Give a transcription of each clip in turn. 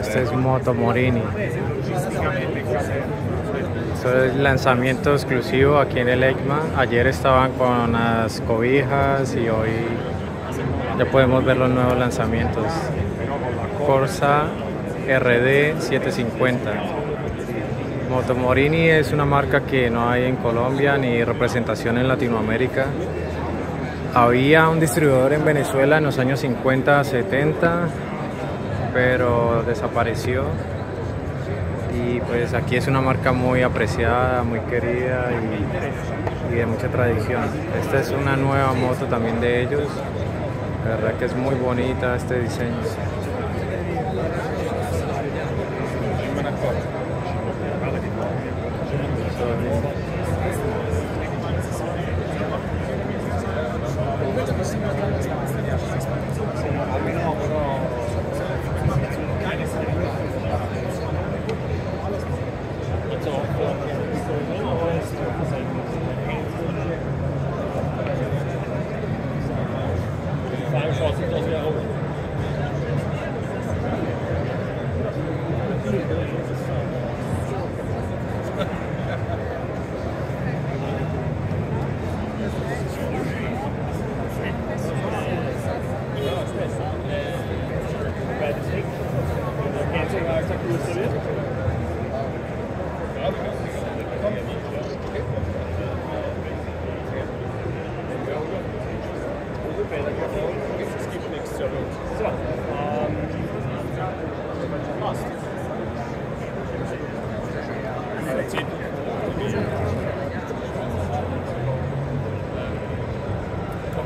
Este es Moto Morini. Esto es lanzamiento exclusivo aquí en el EICMA. Ayer estaban con las cobijas y hoy ya podemos ver los nuevos lanzamientos. Corsa RD 750. Moto Morini es una marca que no hay en Colombia ni representación en Latinoamérica. Había un distribuidor en Venezuela en los años 50, 70, pero desapareció. Y pues aquí es una marca muy apreciada, muy querida y, de mucha tradición. Esta es una nueva moto también de ellos. La verdad que es muy bonita este diseño.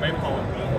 manpower.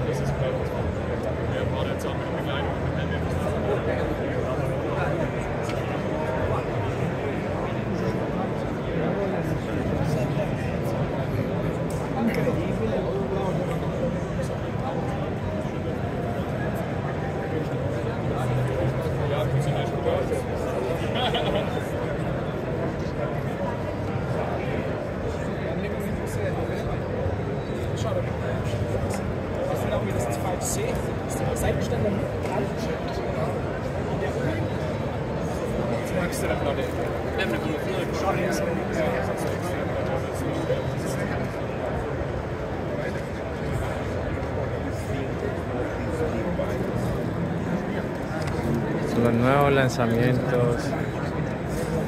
Los nuevos lanzamientos.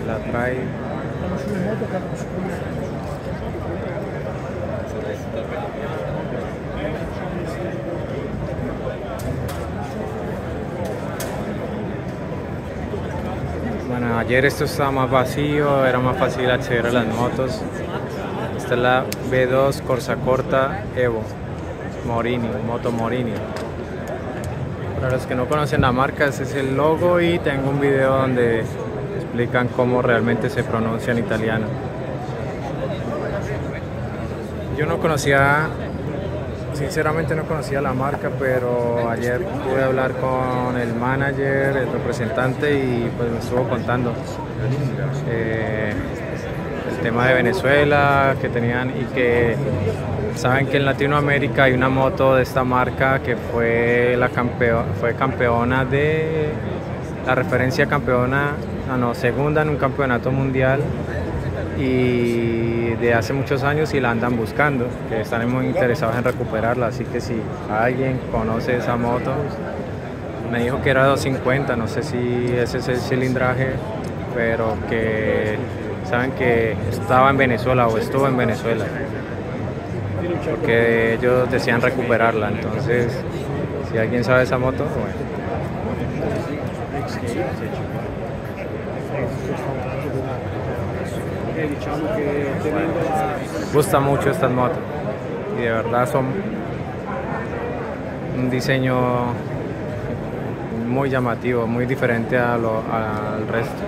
La trae. Ayer esto estaba más vacío, era más fácil acceder a las motos. Esta es la B2 Corsa Corta Evo Morini, Moto Morini. Para los que no conocen la marca, ese es el logo y tengo un video donde explican cómo realmente se pronuncia en italiano. Yo no conocía, sinceramente no conocía la marca, pero ayer pude hablar con el manager, el representante y pues me estuvo contando eh, el tema de Venezuela que tenían y que saben que en Latinoamérica hay una moto de esta marca que fue la campeo fue campeona de la referencia campeona, no, no, segunda en un campeonato mundial y de hace muchos años y la andan buscando, que están muy interesados en recuperarla, así que si alguien conoce esa moto, me dijo que era 250, no sé si ese es el cilindraje, pero que saben que estaba en Venezuela o estuvo en Venezuela, porque ellos decían recuperarla, entonces si alguien sabe esa moto, bueno. Me gusta mucho estas motos y de verdad son un diseño muy llamativo, muy diferente a al resto.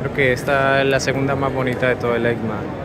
Creo que esta es la segunda más bonita de todo el EICMA.